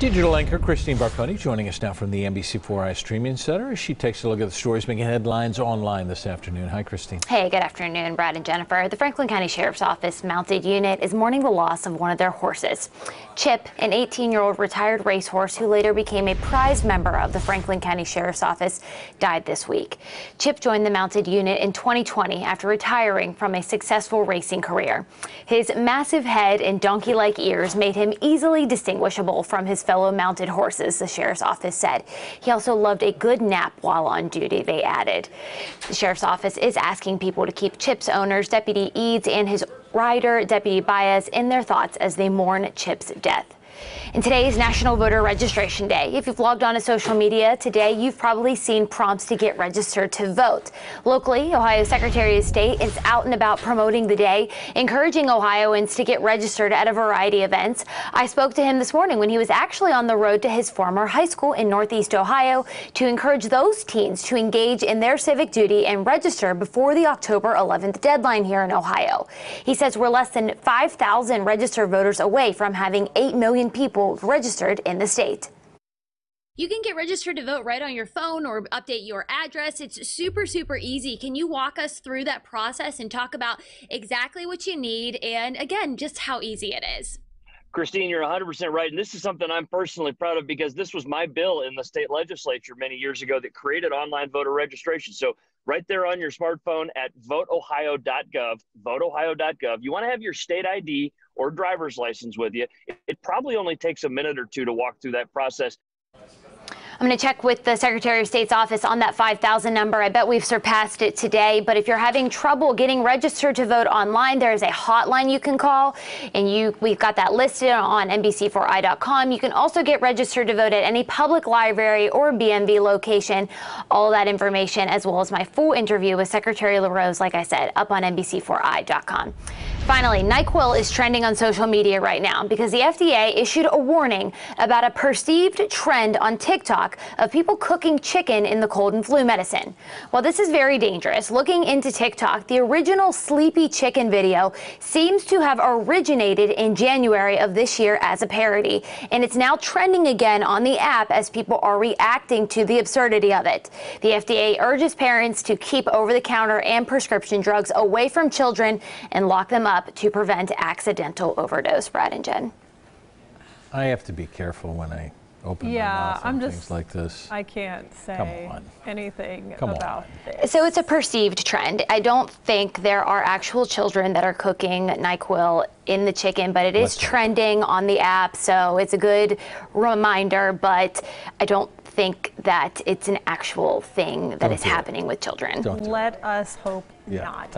Digital anchor Christine Barconi joining us now from the NBC4i Streaming Center as she takes a look at the stories making headlines online this afternoon. Hi, Christine. Hey, good afternoon, Brad and Jennifer. The Franklin County Sheriff's Office mounted unit is mourning the loss of one of their horses. Chip, an 18-year-old retired racehorse who later became a prized member of the Franklin County Sheriff's Office, died this week. Chip joined the mounted unit in 2020 after retiring from a successful racing career. His massive head and donkey-like ears made him easily distinguishable from his fellow mounted horses, the sheriff's office said. He also loved a good nap while on duty, they added. The sheriff's office is asking people to keep Chip's owners, Deputy Eads and his rider, Deputy Baez, in their thoughts as they mourn Chip's death. And today is National Voter Registration Day. If you've logged on to social media today, you've probably seen prompts to get registered to vote. Locally, Ohio Secretary of State is out and about promoting the day, encouraging Ohioans to get registered at a variety of events. I spoke to him this morning when he was actually on the road to his former high school in Northeast Ohio to encourage those teens to engage in their civic duty and register before the October 11th deadline here in Ohio. He says we're less than 5,000 registered voters away from having 8 million people people registered in the state. You can get registered to vote right on your phone or update your address. It's super, super easy. Can you walk us through that process and talk about exactly what you need and, again, just how easy it is? Christine, you're 100% right. And this is something I'm personally proud of because this was my bill in the state legislature many years ago that created online voter registration. So, right there on your smartphone at voteohio.gov, voteohio.gov, you want to have your state ID or driver's license with you. It probably only takes a minute or two to walk through that process. I'm going to check with the Secretary of State's office on that 5,000 number. I bet we've surpassed it today. But if you're having trouble getting registered to vote online, there is a hotline you can call, and you we've got that listed on NBC4i.com. You can also get registered to vote at any public library or BMV location. All that information, as well as my full interview with Secretary LaRose, like I said, up on NBC4i.com. Finally, NyQuil is trending on social media right now because the FDA issued a warning about a perceived trend on TikTok of people cooking chicken in the cold and flu medicine. While this is very dangerous, looking into TikTok, the original Sleepy Chicken video seems to have originated in January of this year as a parody, and it's now trending again on the app as people are reacting to the absurdity of it. The FDA urges parents to keep over the counter and prescription drugs away from children and lock them up up to prevent accidental overdose, Brad and Jen. I have to be careful when I open yeah, my mouth I'm things like this. I can't say anything Come about on. this. So it's a perceived trend. I don't think there are actual children that are cooking NyQuil in the chicken, but it is trending on the app, so it's a good reminder, but I don't think that it's an actual thing that don't is happening with children. Don't Let us hope yeah. not.